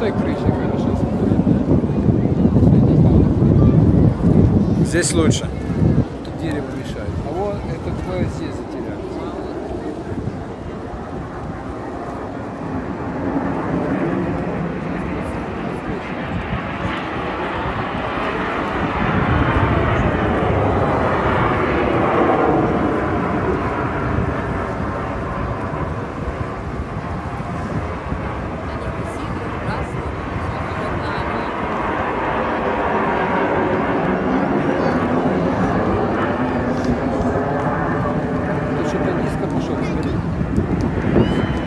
той крышей хорошо смотрит. Здесь лучше. Тут дерево мешает. капюшон, скорее.